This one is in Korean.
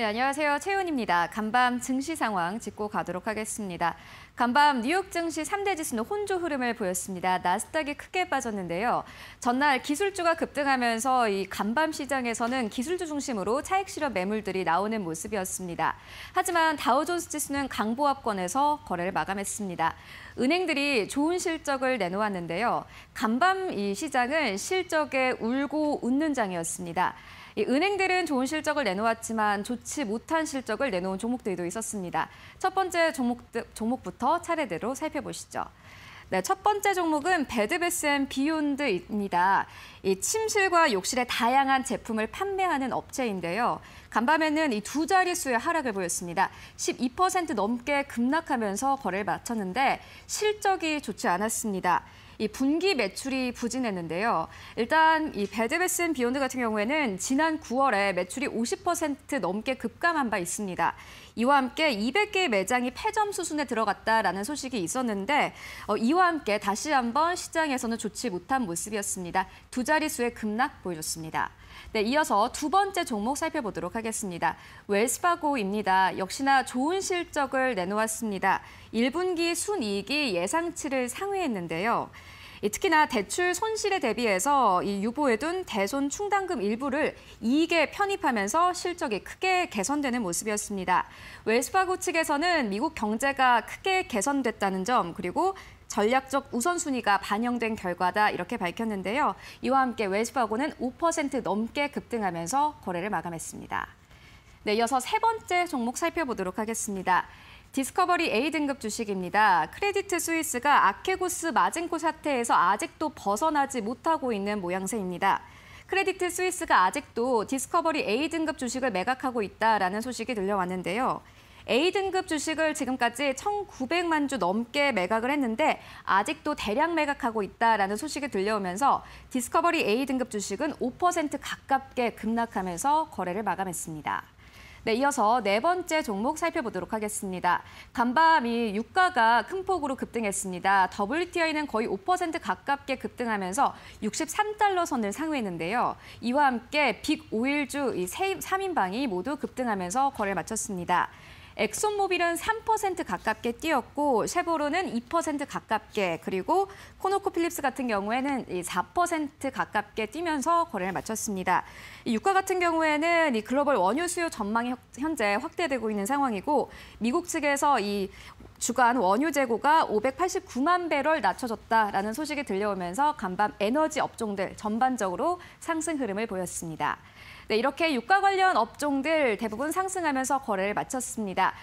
네, 안녕하세요. 최은입니다. 간밤 증시 상황 짚고 가도록 하겠습니다. 간밤 뉴욕 증시 3대 지수는 혼조 흐름을 보였습니다. 나스닥이 크게 빠졌는데요. 전날 기술주가 급등하면서 이 간밤 시장에서는 기술주 중심으로 차익 실현 매물들이 나오는 모습이었습니다. 하지만 다우존스 지수는 강보합권에서 거래를 마감했습니다. 은행들이 좋은 실적을 내놓았는데요. 간밤 이 시장은 실적에 울고 웃는 장이었습니다. 은행들은 좋은 실적을 내놓았지만 좋지 못한 실적을 내놓은 종목들도 있었습니다. 첫 번째 종목, 종목부터 차례대로 살펴보시죠. 네, 첫 번째 종목은 배드베스앤 비욘드입니다. 이 침실과 욕실의 다양한 제품을 판매하는 업체인데요. 간밤에는 이 두 자릿수의 하락을 보였습니다. 12% 넘게 급락하면서 거래를 마쳤는데 실적이 좋지 않았습니다. 이 분기 매출이 부진했는데요. 일단 이 베드배스앤비욘드 같은 경우에는 지난 9월에 매출이 50% 넘게 급감한 바 있습니다. 이와 함께 200개의 매장이 폐점 수순에 들어갔다라는 소식이 있었는데 어, 이와 함께 다시 한번 시장에서는 좋지 못한 모습이었습니다. 두 자릿수의 급락 보여줬습니다. 네, 이어서 두 번째 종목 살펴보도록 하겠습니다. 웰스파고입니다. 역시나 좋은 실적을 내놓았습니다. 1분기 순이익이 예상치를 상회했는데요. 특히나 대출 손실에 대비해서 이 유보해둔 대손 충당금 일부를 이익에 편입하면서 실적이 크게 개선되는 모습이었습니다. 웰스파고 측에서는 미국 경제가 크게 개선됐다는 점 그리고 전략적 우선순위가 반영된 결과다 이렇게 밝혔는데요. 이와 함께 웰스파고는 5% 넘게 급등하면서 거래를 마감했습니다. 네, 이어서 세 번째 종목 살펴보도록 하겠습니다. 디스커버리 A등급 주식입니다. 크레디트 스위스가 아케고스 마진콜 사태에서 아직도 벗어나지 못하고 있는 모양새입니다. 크레디트 스위스가 아직도 디스커버리 A등급 주식을 매각하고 있다라는 소식이 들려왔는데요. A등급 주식을 지금까지 1,900만 주 넘게 매각을 했는데 아직도 대량 매각하고 있다라는 소식이 들려오면서 디스커버리 A등급 주식은 5% 가깝게 급락하면서 거래를 마감했습니다. 네, 이어서 네 번째 종목 살펴보도록 하겠습니다. 간밤이 유가가 큰 폭으로 급등했습니다. WTI는 거의 5% 가깝게 급등하면서 63달러 선을 상회했는데요. 이와 함께 빅 오일주 3인방이 모두 급등하면서 거래를 마쳤습니다. 엑손모빌은 3% 가깝게 뛰었고 쉐보로는 2% 가깝게 그리고 코노코필립스 같은 경우에는 4% 가깝게 뛰면서 거래를 마쳤습니다. 유가 같은 경우에는 이 글로벌 원유 수요 전망이 현재 확대되고 있는 상황이고 미국 측에서 이 주간 원유 재고가 589만 배럴 낮춰졌다라는 소식이 들려오면서 간밤 에너지 업종들 전반적으로 상승 흐름을 보였습니다. 네, 이렇게 유가 관련 업종들 대부분 상승하면서 거래를 마쳤습니다.